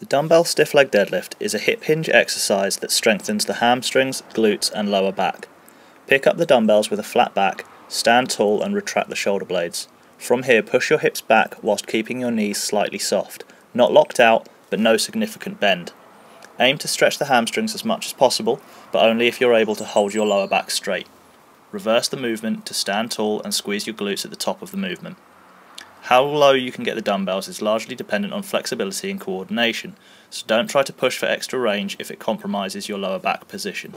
The dumbbell stiff leg deadlift is a hip hinge exercise that strengthens the hamstrings, glutes, and lower back. Pick up the dumbbells with a flat back, stand tall, and retract the shoulder blades. From here, push your hips back whilst keeping your knees slightly soft, not locked out, but no significant bend. Aim to stretch the hamstrings as much as possible, but only if you're able to hold your lower back straight. Reverse the movement to stand tall and squeeze your glutes at the top of the movement. How low you can get the dumbbells is largely dependent on flexibility and coordination, so don't try to push for extra range if it compromises your lower back position.